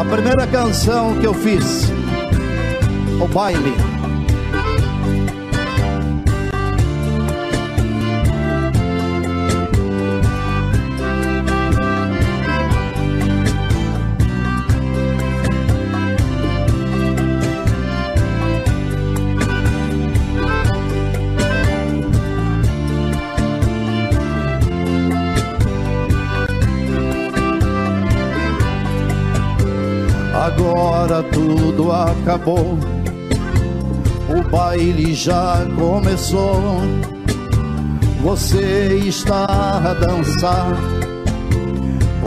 A primeira canção que eu fiz, o baile. Agora tudo acabou, o baile já começou. Você está a dançar,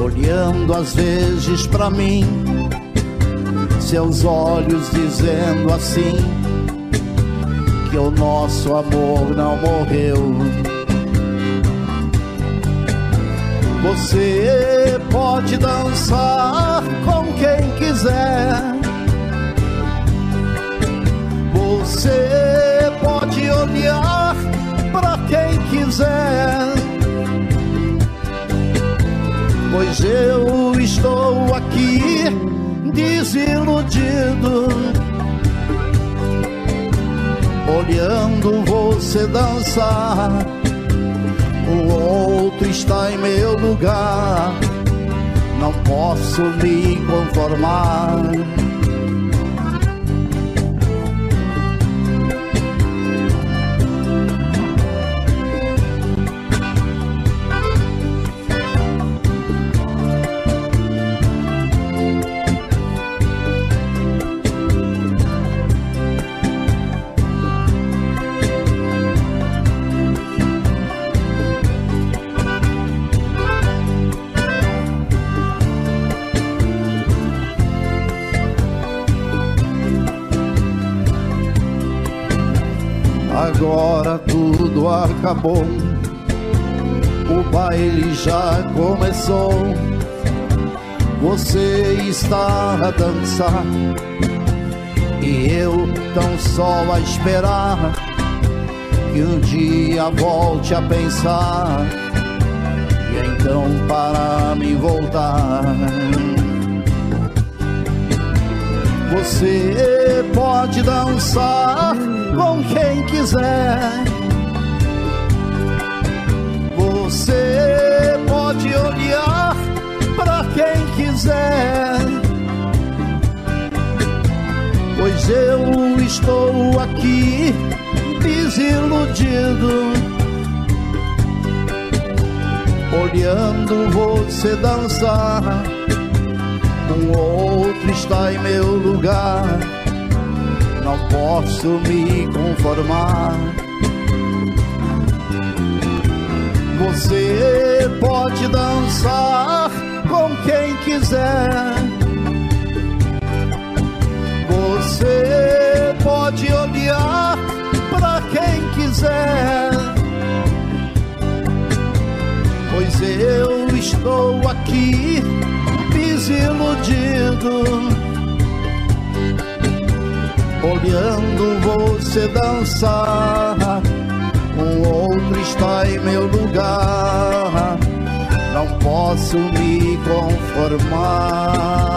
olhando às vezes para mim, seus olhos dizendo assim: que o nosso amor não morreu. Você pode dançar com quem quiser. Você pode olhar para quem quiser. Pois eu estou aqui desiludido, olhando você dançar o outro está em meu lugar. Não posso me conformar. Agora tudo acabou, o baile já começou. Você está a dançar e eu tão só a esperar que um dia volte a pensar e então para me voltar. Você pode dançar com quem quiser. Você pode olhar para quem quiser. Pois eu estou aqui desiludido, olhando você dançar. Um outro está em meu lugar não posso me conformar. Você pode dançar com quem quiser. Você pode olhar para quem quiser. Pois eu estou aqui desiludido olhando você dançar. Um outro está em meu lugar, não posso me conformar.